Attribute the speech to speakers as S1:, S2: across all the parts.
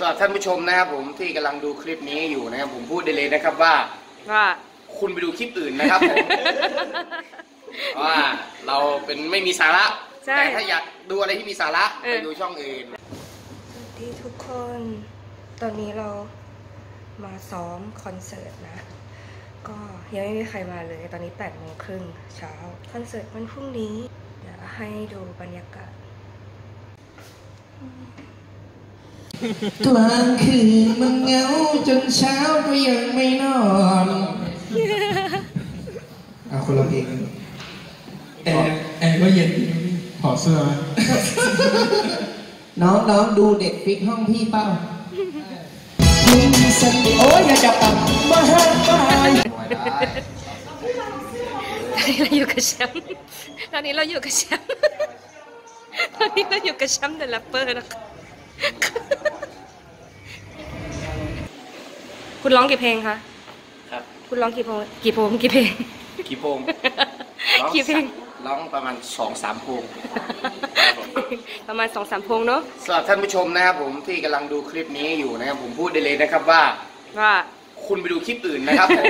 S1: สำหรับท่านผู้ชมนะครับผมที่กำลังดูคลิปนี้อยู่นะครับผมพูดได้เลยนะครับว่า
S2: ว่า
S1: คุณไปดูคลิปอื่นนะครับผมว่าเราเป็นไม่มีสาระ
S2: ใช่
S1: แต่ถ้าอยากดูอะไรที่มีสาระ
S2: เออ
S1: ไปดูช่องอื่น
S2: สวัสดีทุกคน ตอนนี้เรามาซ้อมคอนเสิร์ตนะ ก็ยังไม่มีใครมาเลย ตอนนี้8ปดโมงครึ่งเช้า คอนเสิร์ตวันพรุ่งนี้ เดี๋ยวให้ดูบรรยากาศ
S3: กลางคืนมันเหงาจนเช้าก็ยังไม่นอนอะคนละเพลงแอร์แอร์ก็เย็นถอดเสื้อไหมน้องน้องดูเด็กฟิกห้องพี่เป้าคุณสันติโอ้ยอย่าจับตับมาห้ามไป
S2: ตอนนี้เราอยู่กับแชมป์ตอนนี้เราอยู่กับแชมป์ตอนนี้เราอยู่กับแชมป์เดอะแรปเปอร์นะคะ คุณร้องกี่เพลงคะ
S1: ครับ
S2: คุณร้องกี่เพลงกี่เพลงกี่เพลง
S1: กี่โพงร้อง
S2: กี่เพลง
S1: ร้องประมาณสองสามโพง
S2: ประมาณสองสามพวงเนาะ
S1: สำหรับท่านผู้ชมนะครับผมที่กำลังดูคลิปนี้อยู่นะครับผมพูดได้เลยนะครับว่า
S2: ว่า
S1: คุณไปดูคลิปอื่นนะครับผม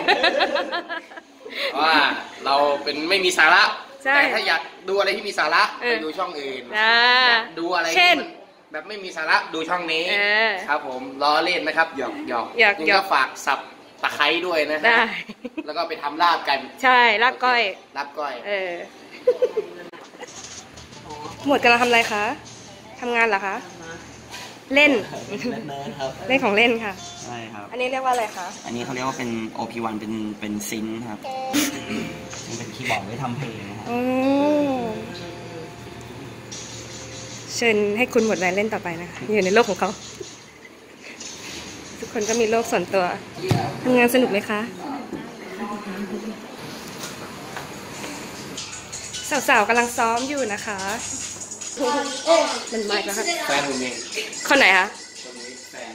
S1: ว่าเราเป็นไม่มีสาระ
S2: ใช่
S1: แต่ถ้าอยากดูอะไรที่มีสาระ
S2: เอ
S1: ไป
S2: อ
S1: ดูช่องอื่น
S2: อ่า
S1: อยากดูอะไร
S2: เช่
S1: ที่
S2: น
S1: มัน แบบไม่มีสาระดูช่องนี้
S2: เออ
S1: ครับผมล้อเล่นนะครับหยอกหยอก
S2: หยอก
S1: นี่
S2: หยอก
S1: ก็ฝากสับตะไคร้ด้วยนะฮะ
S2: ได้
S1: แล้วก็ไปทำลาบกัน
S2: ใช่ลาบก้อย
S1: ลาบก้อย
S2: เออ หมวดกำลังทำอะไรคะทำงานเหรอคะ เล่น
S4: เล่นเนิร์ดครับ
S2: เล่นของเล่นค่ะ
S4: ใช่ครับ
S2: อันนี้เรียกว่าอะไรคะ
S4: อันนี้เขาเรียกว่าเป็น OP1 เป็นเป็นซิงค์ครับซึ่งเป็นคีย์บอร์ดไว้ทำเพลงนะครับ
S2: โอ้ เชิญให้คุณหมวดแวนเล่นต่อไปนะคะ อยู่ในโลกของเขา ทุกคนก็มีโลกส่วนตัวทำงานสนุกไหมคะ สาวๆกำลังซ้อมอยู่นะคะมันมาอีกแล้วค่ะ
S1: แฟนผมเอง
S2: คนไหนคะ
S1: คนนี้แฟน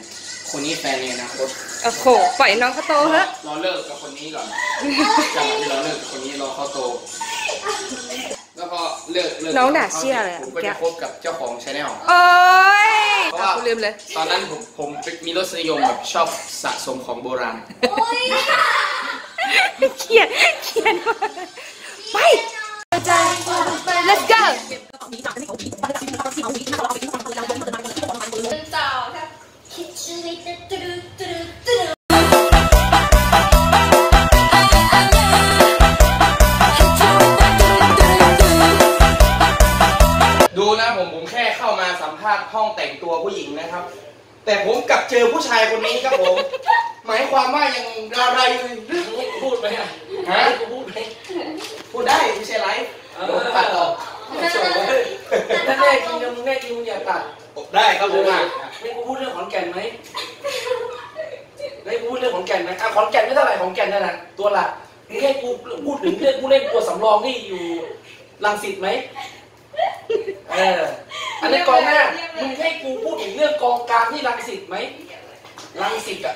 S1: คนนี้แฟนในอนาคต
S2: โอ้โหปล่อยน้องเขาโตเถอะ
S1: เราเลิกกับคนนี้ก่อนจังหวะที่เราเลิกกับคนนี้เราเขาโต แล้วพอเลิกเลิก
S2: น้องด่าเชี่ยเลยอะ
S1: ผมก็จะคบกับเจ้าของชาแนล
S2: โอ้ย
S1: เพราะ
S2: อะ
S1: ว่า
S2: กูลืมเลย
S1: ตอนนั้นผมผมมีรสนิยมแบบชอบสะสมของโบราณ
S2: เขียนเขียนมาไป let's go
S1: แต่ผมกลับเจอผู้ชายคนนี้ครับผม หมายความว่ายังอะไรพูดไหมอะฮะพูดไหมพูดได้ไม่ใช่ไรผมตัดออกส่งไว้
S5: ถ้าแน่จริงมึงแน่จริงมึงอย่าตัด
S1: ได้ครับผมอะ
S5: ให้กูพูดเรื่องขอนแก่นไหมให้กูพูดเรื่องขอนแก่นไหมอะขอนแก่นไม่เท่าไหร่ขอนแก่นนั่นแหละตัวหลักมึงให้กูพูดถึงเรื่องกูเล่นตัวสำรองที่อยู่รังสิตไหมเอออันนี้กองหน้ามึงให้ กูพูดถึงเรื่องกองกลางที่รังสิตไหมรังสิตอะ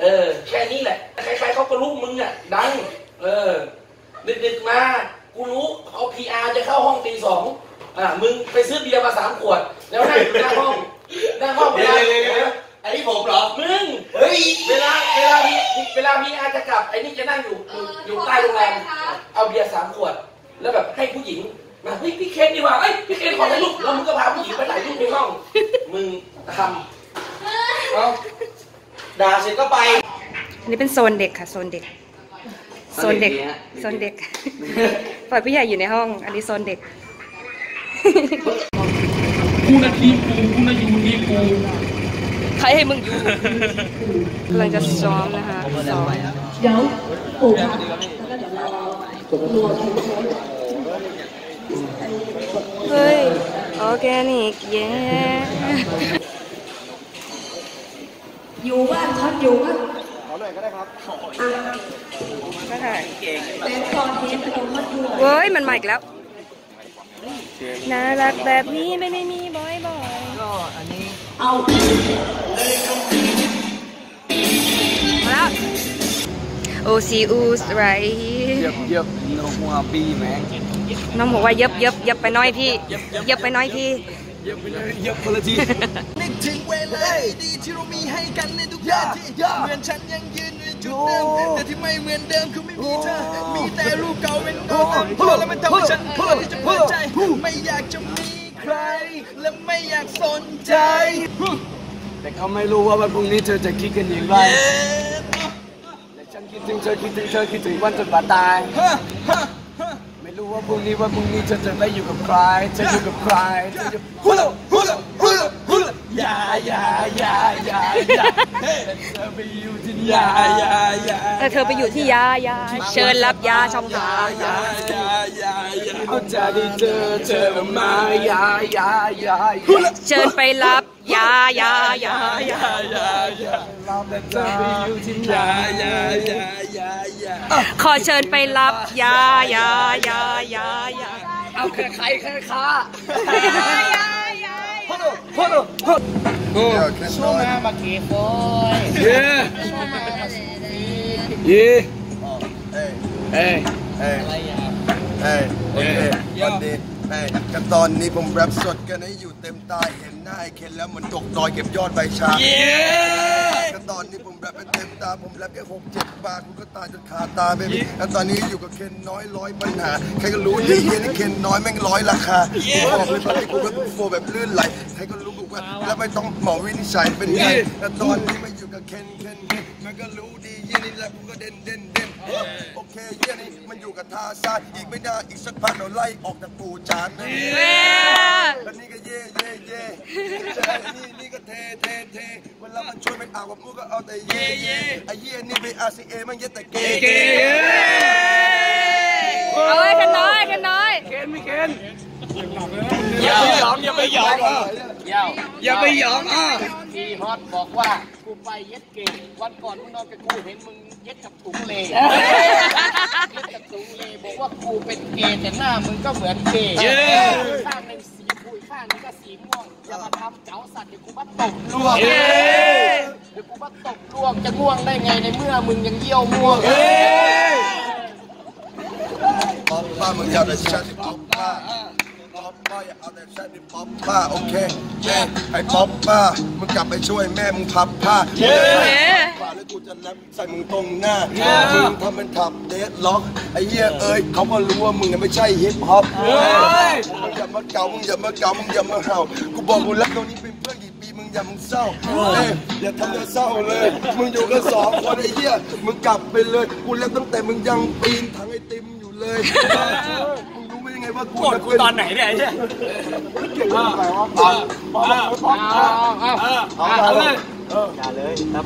S5: เออ แค่นี้แหละ ใครๆเขาก็รู้มึงอะ ดัง เออ ดึกๆมา กูรู้เอาพีอาร์จะเข้าห้องตีสองอะมึงไปซื้อเบียร์มาสามขวด แล้วนั่งอยู่หน้าห้อง หน้าห้องเว
S1: เดี๋ยว
S5: ลา
S1: เดี๋ยวเดี๋ยวเดี๋ยวอันนี้ผมเหรอ
S5: มึง
S1: เฮ้ย
S5: เวลา เวลาพี่เวลาพี่อาร์จะกลับ ไอ้นี่จะนั่งอยู่อยู่ อยู่ใต้โรงแรม เอาเบียร์สามขวด แล้วแบบให้ผู้หญิง มาเฮ้ยพี่เคนดีกว่าเอ้ยพี่เคนขอถ่ายรูปแล้วมึงก็พาผู้หญิงไปถ่ายรูปในห้อง มึงท
S1: เอาด่าเสร็จก็ไป
S2: อันนี้เป็นโซนเด็กค่ะ โซนเด็ก โซนเด็ก โซนเด็ก ปล่อยผู้ใหญ่อยู่ในห้อง อันนี้โซนเด็ก
S6: กูนาทีกูกูนาอยู่ทีกู
S2: ใครให้มึงอยู่กำลังจะซ้อมนะคะซ้อมเแกนิกเย้
S7: อยู่บ้านครับอยู่บ้าน
S2: ก็ได้
S7: แต่ตอนเทปผมมาดู
S2: เฮ้ยมันมาอีกแล้วน่ารักแบบนี้ไม่ได้มีบ่อยๆ
S7: เอา
S2: มาแล้วโอซีอูสไร
S4: เย็บเย็บโนหัวปีแมง
S2: น้องบอกว่าเย็บเย็บเย็บไปหน้อยพี่เย็บไปหน้อยพี่
S8: เยอะไปเลยเยอะคนละทีนึกถึงเวลาดีๆที่เรามีให้กันในทุกนาทีเหมือนฉันยังยืนในจุดเดิมแต่ที่ไม่เหมือนเดิมคือไม่มีเธอมีแต่รูปเก่าเป็นโน้ตพูดแล้วมันทำให้ฉันกลัวที่จะเปิดใจไม่อยากจะมีใคร และไม่อยากสนใจ
S3: แต่เขาไม่รู้ว่าวันพรุ่งนี้เธอจะคิดกันอย่างไรแต่ฉันคิดถึงเธอคิดถึงเธอคิดถึงวันจนกว่าตาย ไม่รู้ว่าพรุ่งนี้ว่าพรุ่งนี้เธอจะได้อยู่กับใครจะอยู่กับใครเธอจะฮูลาฮูลาฮูลาฮูลาอย่าอย่าอย่าอย่าอย่าเฮ้เธอไปอยู่ที่นี่อย่าอย่าอย่า
S2: แต่เธอไปอยู่ที่ยายาเชิญรับยาช่องทาง
S3: อย่าอย่าอย่าอย่าเอาใจที่เธอเธอมาอย่าอย่าอย่าฮูลา
S2: เชิญไปรับยายายา
S3: อย่าอย่าอย่าแต่เธอไปอยู่ที่ไหนอย่าอย่าอย่าอย่า
S2: ขอเชิญไปรับยายายายายา
S3: เอาแค่ใครแค่ค้า
S9: ช่วงมามาเก็บโอย
S3: เย้เย้เอ้ย
S8: เฮ้ยเฮ้ยโอเควันดี เฮ้ยกันตอนนี้ผมแรปสดกันให้อยู่เต็มตาเห็นหน้าไอ้เคนแล้วเหมันตกดอยเก็บยอดใบชากันตอนนี้ผมแรปเป็นเต็มตาผมแรปแค่หกเจ็ดบาร์คุณก็ตายจนคาตาเบบี้แล้วตอนนี้อยู่กับเคนน้อยร้อยปัญหาใครก็รู้ดีเฮียนี่เคนน้อยแม่งร้อยราคาบอกเลยตอนนี้กูก็โฟแบบลื่นไหลใครก็รู้กูว่าแล้วไม่ต้องหมอวินิจฉัยเป็นไงแล้วตอนนี้มาอยู่กับเคนเคนเคนมันก็รู้ดีเฮียนี่แหละกูก็เด่นเด่นเด่น โอเคเฮียนี่มันอยู่กับทาซานอีกไม่นานอีกสักพักเราไล่ออกจากปูจานนะแล้วนี่ก็เย่เย่เย่ใช่นี่นี่ก็เทเทเทเวลามันช่วยไม่เอากับมูก็เอาแต่เย่เย่ไอ้เย่นี่ไป RCA มันเย่แต่เกย์เกย์
S2: เอาไว้กันน้อยกันน้อย
S3: เคนไม่เคนอย่าไปยอมอย่าไปยอมอะ
S9: เย้า
S3: อย่าไปยอมอะ
S9: พี่ฮอตบอกว่า กูไปเย็ดเก่งวันก่อนมึงนอนกับกูเห็นมึงเย็ดกับถุงเลเย็ดกับถุงเลบอกว่ากูเป็นเกย์แต่หน้ามึงก็เหมือนเกย์ข้างหนึ่งสีคุยข้างหนึงก็สีม่วงอย่ามาทำเก๋าสัตว์เดี๋ยวกูบัดตบล่วงเดี๋ยวกูบัดตบล่วงจะง่วงได้ไงในเมื่อมึงยังเยี่ยวม่วง
S8: ป๊อปป้ามึง อยากแต่ชัดป๊อปป้าป๊อปป้าอย่าเอาแต่ชัดดิป๊อปป้าโอเคเย่ไอ้ป๊อปป้ามึงกลับไปช่วยแม่มึงพับผ้าเย่ป่าแล้วกูจะแรปใส่มึงตรงหน้ามึงทำเป็นขับเดดล็อกไอ้เหี้ยเอ้ยเขาก็รู้ว่ามึงไม่ใช่ฮิปฮอปมึงอย่ามาเก่ามึงอย่ามาเก่ามึงอย่ามาเห่ากูบอกกูรักตรงนี้เป็นเพื่อนกี่ปีมึงอย่ามึงเศร้าเอ้ยอย่าทำให้เศร้าเลย มึงอยู่กันสองคนไอ้เหี้ยมึงกลับไปเลยกูเล่นตั้งแต่มึงยังปีนถังไอติมอยู่เลย ว่ากูโกดกูตอนไหนเนี่ยไอ้เนี่ยเก่งมากไปวะป๊อปป๊อปป๊อปเอาเอาเอาเลยอย่าเลยครับ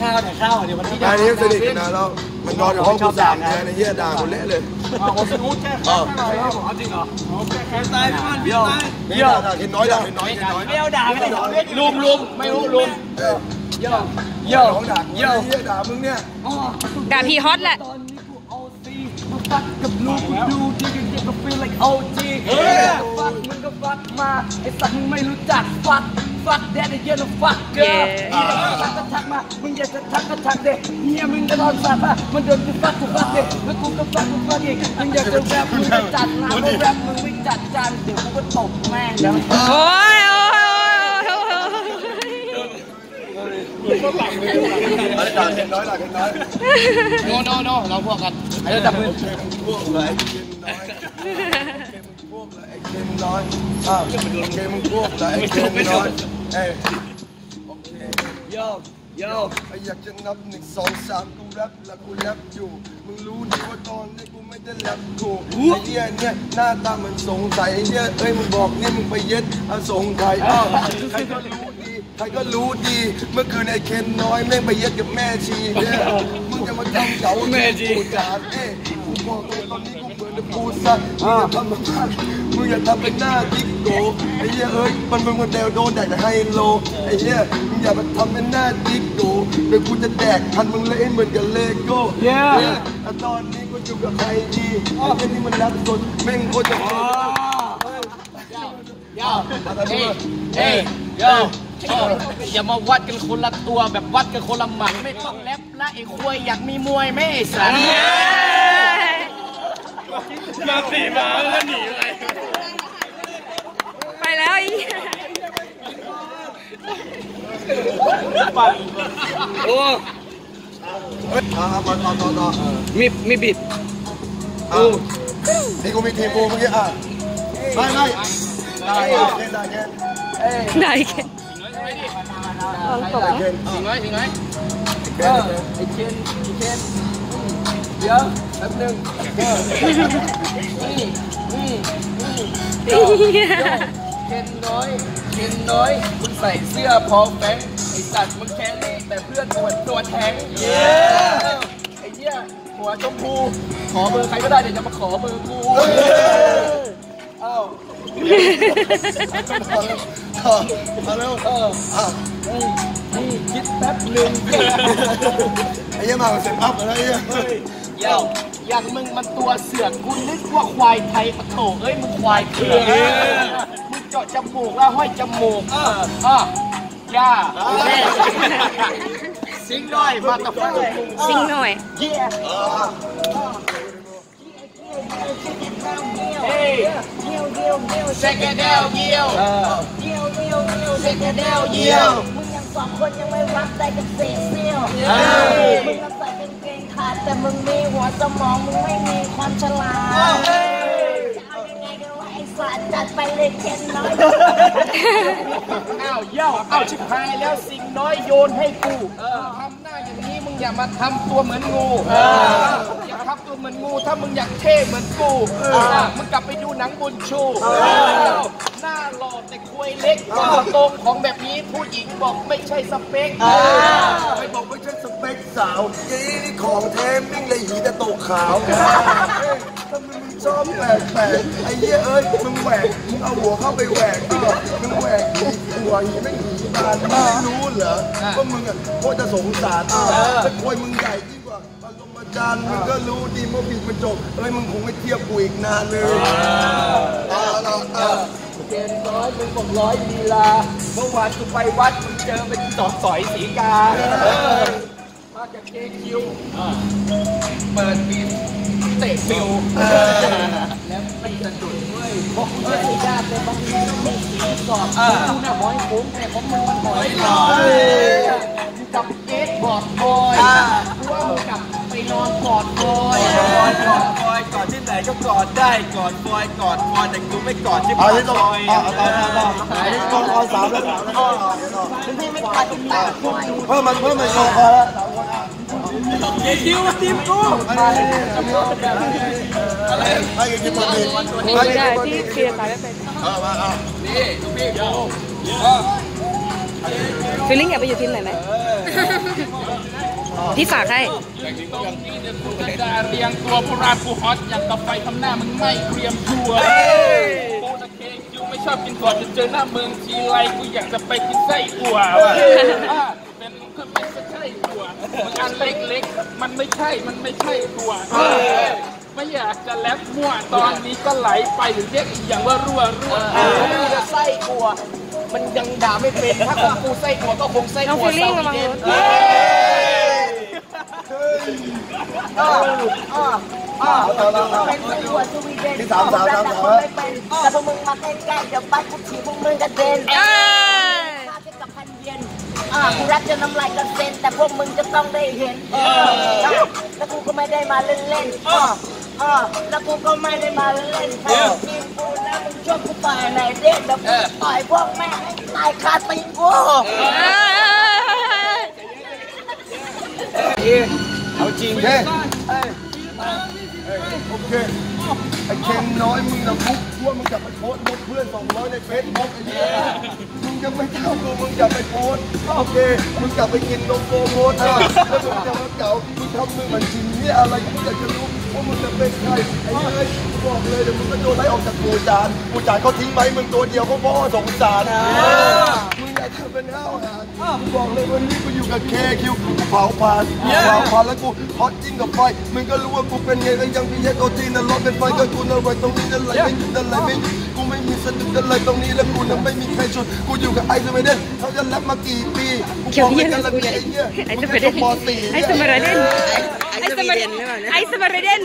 S8: ข้าวแต่ข้าวเดี๋ยววันที่อันนี้สนิทกันนะแล้วมันนอนอยู่ห้องกูสามเดือนไอ้เหี้ยด่ากูเละเลยอ๋อผมสนุกแค่แค่หน่อยครับผมจริงเหรอแค่แค่ตายพี่มันเบี้ยเบี้ยวด่าเห็นน้อยด่าเห็นน้อยเห็นน้อย
S3: เบี้ยวด่าไม่ได้
S9: ลุมลุมไม่รู้ลุม
S8: เอ้ยเยี่ยวเย่องด่าเยี่ยวเยี่ยด่ามึงเนี่ย
S2: ด่าพี่ฮอตแหละ
S3: ฟัดกับลูกกูดูที่กันเก็บกับ feel like OG ฟักมึงก็ฟักมาไอ้สัตว์มึงไม่รู้จักฟักฟักแดดเหี้ยนะฟักเกอร์มึงอยากจะทักก็ทักมามึงอยากจะทักก็ทักเด็เฮียมึงก็นอนสัตว์มามันโดนกูฟักกูฟักเด็แล้วกูก็ฟักกูฟักอีกมึงอยากจะแรปมึงก็จัดมาเพราะแรปมึงไม่จัดจานเดี๋ยวกูก็ตบแม่งแล้ว
S2: โอ้ยโอ้ยโอ้ ย
S8: ด่าเห็นน้อยด่าเห็นน้อย
S9: โนโนโนเราพวกกัน
S8: ไอ้จับมือพวกเลยไอ้เค็มน้อยเค็มพวกเลยไอ้เค็มน้อยอ้าวเค็มพวกเลยไอ้เค็มน้อยเอ้ยโอเค
S3: โยโย
S8: ไอ้อยากจะนับหนึ่งสองสามกูแรปแล้วกูแรปอยู่มึงรู้ดีว่าตอนนี้กูไม่ได้แรปถูไอ้เหี้ยเนี่ยหน้าตามันสงสัยไอ้เหี้ยเอ้ยมึงบอกนี่มึงไปเย็ดเอาสงไทยอ้าวใครก็รู้ ใครก็รู้ดี เมื่อคืนไอ้เคนน้อยแม่งไปเย็ดกับแม่ชีเนี่ยมึงจะมาทำเก๋าแม่ชีกูจานเอ้ยกูบอกเลยตอนนี้กูเหมือนกับกูสัตว์มึงอย่าทำมันมึงอย่าทำเป็นหน้าจิ๊กโกไอ้เหี้ยเอ้ยมันเป็นคนเดียวโดนแดกแต่ไฮโลไอ้เหี้ยมึงอย่ามาทำเป็นหน้าจิ๊กโกเดี๋ยวกูจะแดกพันมึงเลยเหมือนกับเลโก้เนี่ยแล้วตอนนี้กูอยู่กับใครดีไอ้เหี้ยนี่มันรักสดแม่งโคตรจะ
S9: เย้าเอ้ยเอ้ยโยอย่ามาวัดกันคนละตัวแบบวัดกันคนละหมัดไม่ต้องแรปละไอ้ควยอยากมีมวยไหมไอ้สัน
S10: มาสี่มาแล้วหนีเลย
S2: แล้วไอ้เหี้ย
S9: โอ้
S8: เฮ้ยอ่าต่อต่อต่อต่อ
S9: มีมีบิด
S8: อะนี่กูมีทีมกูเมื่อกี้อะไม่ไม่ได้เล่นได้แค่
S2: ได้แค่ ลองตก
S8: ได้
S2: นะ
S8: แค่
S9: ถึงไหมถึงไหม
S8: แค่
S9: ไอเคนไอเคนเดี๋ยวแป๊บนึงเออนี่นี่นี่
S2: เหี้ย
S9: เคนน้อยเคนน้อยมึงใส่เสื้อพอแบงไอสัตว์มึงแค่นี้แต่เพื่อนตัวตัวแทงเย้ไอเหี้ยหัวชมพูขอเบอร์ใครก็ได้เดี๋ยวจะมาขอเบอร์กูเอ้า
S8: ต่อมาเร็ว
S9: เออ
S8: อะ
S9: นี่คิดแป๊บหนึ่ง
S8: ไอ้เหี้ยมาเสร็จปั๊บอะไรเงี้ย
S9: เย้าอย่างมึงมันตัวเสือกกูนึกว่าควายไทยปะโถเอ้ยมึงควายเผือกมึงเจาะจมูกแล้วห้อยจมูกเอออะย่าสิงหน่อยมาตะฟัง
S2: ซิงหน่อย
S9: เยี่ย เฮ้ย
S11: เยี่ยวเยี่ยวเยี่ยว
S9: เซกเดลเยี่ยว
S11: เยี่ยวเยี่ยวเยี่ยว
S9: เซกเดลเยี่ยว
S11: มึงยังสองคนยังไม่รับได้กันเศษเสี้ยวมึงยังใส่กางเกงขาดแต่มึงมีหัวสมองมึงไม่มีความฉลาดจะเอายังไงกันวะไอ้สัตว์จัดไปเลยเช่นน้อย
S9: อ้าวเย่าอ้าวชิบหายแล้วสิ่งน้อยโยนให้กูทำ อย่างนี้มึงอย่ามาทำตัวเหมือนงูอย่าทำตัวเหมือนงู ถ้ามึงอยากเท่เหมือนกูอะมึงกลับไปดูหนังบุญชูหน้าหล่อแต่ควยเล็กตัวโตของแบบนี้ผู้หญิงบอกไม่ใช่สเปค
S8: ไปบอกว่าฉันสเปคสาวยี่นี่ของแท้มิ่งเลยหีแต่ตกขาวทำไมมึงชอบแหวกแปลกไอ้เหี้ยเอ้ยมึงแหวกมึงเอาหัวเข้าไปแหวกเออมึงแหวกหีหัวหีไม่หี บานมึงไม่รู้เหรอว่ามึงอะโคตรจะสงสารอะถ้าควยมึงใหญ่ยิ่งกว่าปรมาจารย์มึงก็รู้ดีว่าผิดมันจบเอ้ยมึงคงไม่เทียบกูอีกนานเลยอ่าเราอ่า
S9: เกณฑ์ร้อยมึงบอกร้อยลีลาเมื่อวานกูไปวัดมึงเจอเป็นจอดสอยสีกามาจากเจคิวเปิดบิน เตะฟิวแล้วไม่สะดุดเว้ยเพราะกูเจอยากแต่บางทีมันมีสีสอบกูน่ะหอยฟุ้งแต่ของมึงมันหอยลอยมึงกับเกตบอร์ดบอยกูว่ามึงกลับไปนอนกอดบอย
S4: กอดกอดบอยกอดที่ไหนก็กอดได้กอดบอยกอดบอยแต่กูไม่กอดที่
S8: เอา
S4: ปาก
S8: ที่ตรง
S4: ซอย
S8: อ่าต่อต่อต่ออันนี้ตรงคอสามแล้วสามแล้วเพิ่มมันเพิ่มมันคอคอแล้ว
S4: เจคิวทีมกู
S8: อะไรให้กินมันดี
S2: ไม่ได้ที่เคลียร์สายไม่เป็น
S8: เอามาเอา
S9: นี่ดูพี่โย
S2: ฟีลลิ่งอยากไปอยู่ทีมไหนไหมพี่ฝากให้
S6: ตรงนี้เนี่ยกูจะเรียงตัวโบราณกูฮอตอย่างกับไฟทำหน้ามึงไม่เตรียมตัวกูตะเคงคิวไม่ชอบกินถั่วจะเจอหน้าเมืองทีไรกูอยากจะไปกินไส้อั่ว มันอันเล็กๆ มันไม่ใช่ มันไม่ใช่ถั่วเออไม่อยากจะแลบมั่วตอนนี้ก็ไหลไปหรือเรียกอีกอย่างว่ารั่วรั่ว
S9: ของกูจะไส้กัว มันยังด่าไม่เป็นถ้าของกูไส้กัวก็คงไส้
S2: น้อง
S9: กัว
S2: ฟีลลิ่งระวังรถ
S9: อ่าอ่าอ่า
S8: เอาเอาเอา
S11: เป็นตำรวจสวีเดน
S8: ที่สามสามสาม
S11: แต่
S8: สาม
S11: คนไม่เป็นแต่พวกมึงมาใกล้ๆเดี๋ยวปัดกูถีบพวกมึงกระเด็น กูรักจะน้ำลายกระเซ็นแต่พวกมึงจะต้องได้เห็นเออแล้วกูก็ไม่ได้มาเล่นๆอ่าอ่าแล้วกูก็ไม่ได้มาเล่นๆใครทีมกูแล้วมึงชอบกูต่อยไหนเด็กเดี๋ยวกูต่อยพวกแม่งให้ตายคาตีนกู
S8: เอาจริงแค่โอเค ไอ้เคนน้อยมึงนะฟุกว่ามึงจะไปโพสต์ลบเพื่อนสองร้อยในเฟซบุ๊กไอ้เหี้ยมึงจะไม่เท่ากูมึงจะไปโพสต์โอเคมึงกลับไปกินนมโกโพสต์อะแล้วมึงจะมาเก่ามึงทำมึงมันจริงเนี่ยอะไรกูอยากจะรู้ว่ามึงจะเป็นใครไอ้เอ้ยบอกเลยเดี๋ยวมึงก็โดนไล่ออกจากกูจานกูจานเขาทิ้งไหมมึงตัวเดียวเพราพ่อสงสารมึงอยากจะเป็นห้าวหา กูบอกเลยวันนี้กูอยู่กับเคคิวกูเผาผ่านเผาผ่านแล้วกูฮอตจริงกับไฟมึงก็รู้ว่ากูเป็นไงแล้วยังพี่แยกโอทีนั่นรถเป็นไฟก็กูนั่นไว้ตรงนี้นั่นไหลไม่หยุดนั่นไหลไม่หยุดกูไม่มีสนุกกันเลยตรงนี้แล้วกูนั้นไม่มีใครชวนกูอยู่กับไอ้สมัยเด่นเขาจะรับมากี่ปีกู
S2: เขียว
S8: บอก
S2: เย็
S8: ไม่
S2: น
S8: กันละ
S2: กู
S8: มี
S2: เลย
S8: ไอ้เนี่ย
S2: ไอ้
S8: มึ
S2: ส
S8: ง
S2: มั
S8: แค่
S2: ย
S8: จ
S2: เด่น
S8: บมสี่
S2: ไอ้สมัยเด่นไอ้สมัยเด่นไอ้สมัยเด่น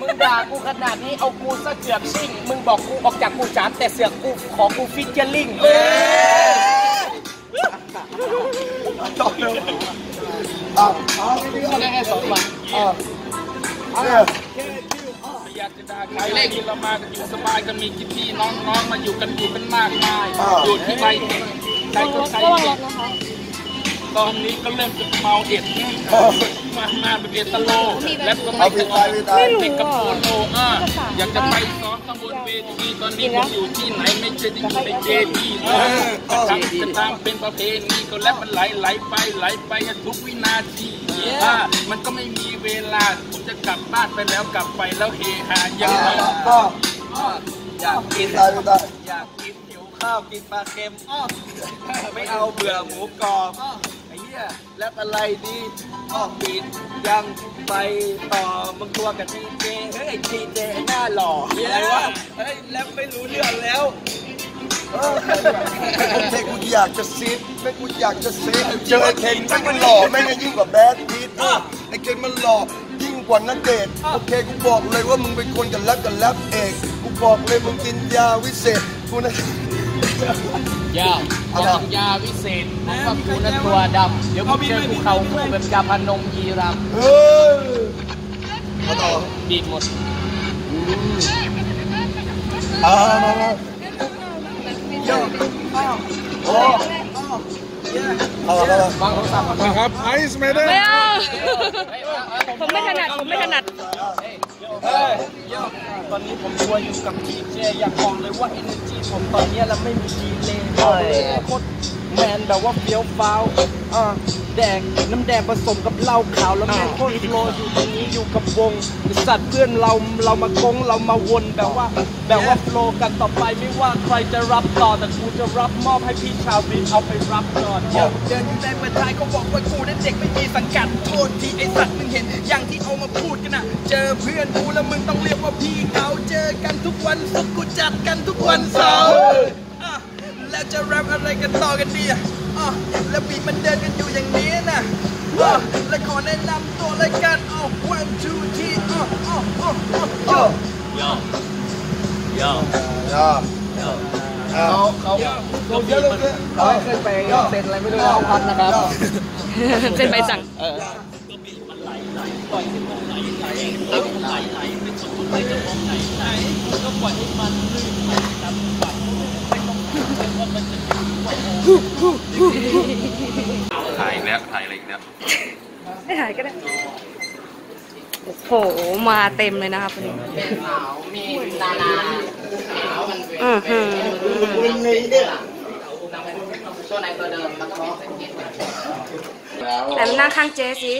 S3: มึงด่ากูขนาดนี้เอากูซะเกือบชิ่งมึงบอกกูออกจากกูจามแต่เสือกกูขอกูฟิชเจอร์ลิง
S8: อะ
S3: ได้แค่สองวัน
S8: อะเนี่ย
S6: ไม่อยากจะด่าใครเลขที่เรามากันอยู่สบายก็มีพี่พี่น้องๆมาอยู่กันอยู่เป็นมากมายอยู่ที่ใบเห็นใครก็ใครเห็น ตอนนี้ก็เริ่มจะเมาเอ็ดมามาเป็นเอตโล แล้วก็ไม่
S8: เอาไป
S6: จะอ
S8: ตา
S6: อยก
S8: ไปตาย
S6: ติดกับโปโลอะอยากจะไปซ้อมข้างบนเวทีตอนนี้ผมอยู่ที่ไหนไม่ใช่ที่อยู่ในเจดีย์เลยจะทำจะตามเป็นประเพณีก็แล้วมันไหลไหลไปไหลไปทุกวินาทีอะมันก็ไม่มีเวลาผมจะกลับบ้านไปแล้วกลับไปแล้วเฮฮายังไง
S8: อะ
S4: อยากกิน
S8: ตายไปตาย
S4: อยากกินหิวข้าวกินปลาเค็มอ้อไม่เอาเบื่อหมูกรอบอ้อไอ้เหี้ยแล้วอะไรดีอ้อปิดยังไปต่อมึงตัวกับทีเจเฮ้ยทีเจหน้าหล่ออะไรวะเฮ้ยแล้วไม่รู้เรื่องแล้ว
S8: เออโอเคกูอยากจะซีดแม่กูอยากจะซีดเจอไอ้เคนแม่งมันหล่อแม่งยิ่งกว่าแบดพีทอะไอ้เคนมันหล่อยิ่งกว่านักเดทโอเคกูบอกเลยว่ามึงเป็นคนกับแรปกับแรปเอกกูบอกเลยมึงกินยาวิเศษกูนะ
S3: ยาวยาวยาวิเศษผมว่ากูนั้นตัวดำเดี๋ยวกูเจอกูเขาคู่แบบยาพนมยีรำ
S8: เฮ้ยมาต่อ
S3: ดีดหมด
S8: อ่ามามาโย่โอ้เอาละเอาละ
S3: วางโทรศัพท์ก่อน
S6: ครับไอซ์ไม่ได้
S2: ไม่เอาผมไม่ถนัดผมไม่ถนัด
S3: ตอนนี้ผมตัวอยู่กับทีเจอยากบอกเลยว่า energy ผมตอนเนี้ยเราไม่มีดีเลยบอกเลยว่าโคตร แมนแบบว่าเฟี้ยวฟ้าวอ่าแดงน้ำแดงผสมกับเหล้าขาวแล้วแม่งโคตรโลอยู่ตรงนี้อยู่กับวงไอ้สัตว์เพื่อนเราเรามากงเรามาวนแบบว่า แบบว่าโฟลว์กันต่อไปไม่ว่าใครจะรับต่อแต่กูจะรับมอบให้พี่ชาวบินเอาไปรับก่อนเดี๋ยวเดินอยู่ในประเทศไทยเขาบอกว่ากูนั้นเด็กไม่มีสังกัดโทษที่ไอสัตว์มึงเห็น อย่างที่เอามาพูดกันนะเจอเพื่อนกูแล้วมึงต้องเรียกว่าพี่เขาเจอกันทุกวันศุกร์กูจัดกันทุกวันเสาร์อะแล้วจะแรปอะไรกันต่อกันดี อะอะแล้วบีทมันเดินกันอยู่อย่างนี้นะอะและขอแนะนำตัวรายการอ๋อ one two three อะอะอะอะอะ
S8: ย่า
S3: เขาเขาเขาบีบมันเขาให้ขึ้นไปเซ็นอะไรไม่รู้เอาพันนะครับ
S2: เซ็นใบสั่ง
S6: ถ่ายแล้วถ่ายอะไรอีกแล้ว
S2: ไม่ถ่ายก็ได้โอ้โหมาเต็มเลยนะครับวันนี้
S11: มี ดาราขาวมันเป็น
S2: อือหือ
S11: ตัวไหนตัวเดิมแล้วก็มีสังเกต
S2: แต่มันนั่งข้างเจสิ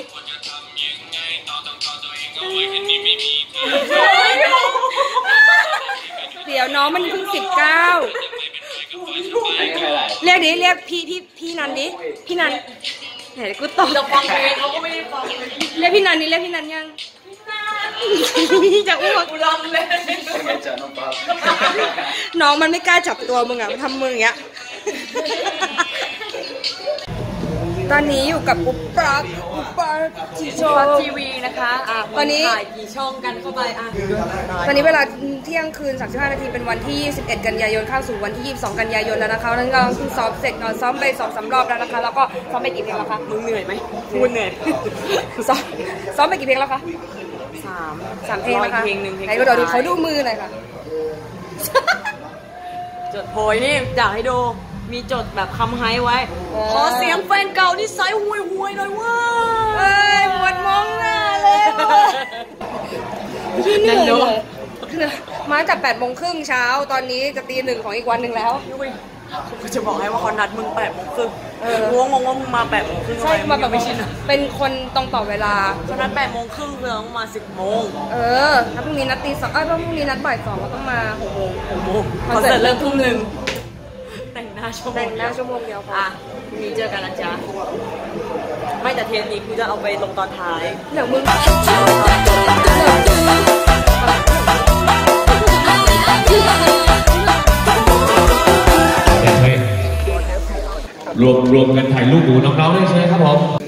S2: เดี๋ยวน้องมันเพิ่งสิบเก้าเรียกดิเรียกพี่พี่พี่นันดิพี่นันไหนกูตอบจะฟังเพลงเขาก็ไม่ได้ฟังเรียกพี่นันดิเรียกพี่นันยังจะอ้วกร้องเลยน้องมันไม่กล้าจับตัวมึงอะมันทำมืออย่างเงี้ย ตอนนี้อยู่กับปุ๊บปั๊บปุ๊บปั๊บทีโชว์
S12: ทีวีนะคะอะ
S2: ตอนนี้
S12: ถ่ายกี่ช่องกันเข้าไปอะ
S2: ตอนนี้เวลาเที่ยงคืน 35 นาทีเป็นวันที่ 21 กันยายนเข้าสู่วันที่ 22 กันยายนแล้วนะคะนั้นเราเพิ่งซ้อมเสร็จเนอะซ้อมไปสองสามรอบแล้วนะคะ แล้วก็ซ้อมไปกี่เพลงแล้วคะ
S12: มึงเหนื่อยไหมกูเหนื่อย
S2: ซ้อมซ้อมไปกี่เพลงแล้วคะ
S12: สาม
S2: สามเพลงนะคะ
S12: เพลงหนึ่งเพลง
S2: ไหนดูเดี๋ยวดูเขาดูมือหน่อยค่ะ
S12: จดโพยนี่อยากให้ดู มีจดแบบคำไฮไว้
S2: เออ
S12: ขอเสียงแฟนเก่าที่ไซส์ห่วยห่วยๆหน่อยเว่า
S2: เอ้ยปวดมองหน้าเลยพี่เหนื่อยเลยมาจาก8โมงครึ่งเช้าตอนนี้จะตีหนึ่งของอีกวันหนึ่งแล้ว
S12: กูจะบอกให้ว่าเขานัดมึงแปดโมงครึ่ง
S2: เออ
S12: งงงงว่ามึงมาแปดโมงครึ่ง
S2: ใช่
S12: ทำไมา
S2: แบบ
S12: ไม่ชินอะ
S2: เป็นคนตรงต่อเวลา
S12: เขานัดแปดโมงครึ่งคือต้องมาสิบโมง
S2: เออ แล้วพรุ่งนี้นัดตีสองเอ้ยพรุ่งนี้นัดบ่ายสองก็ต้องมาหกโมง
S12: หกโมง
S2: คอนเสิร์ตเริ่มทุ่มหนึ่ง
S12: แต่งหน้า ชั่วโมง
S2: แต่งหน้าชั่วโมงเดียวค่ะ
S12: อะพรุ่งนี้เจอกันนะจ๊ะ ไม่แต่เทปนี้กูจะเอาไปลงตอนท้าย
S2: เดี๋ยวมึง
S5: รวมรวมกันถ่ายรูปหมูน้องๆด้วยใช่ไหมครับผม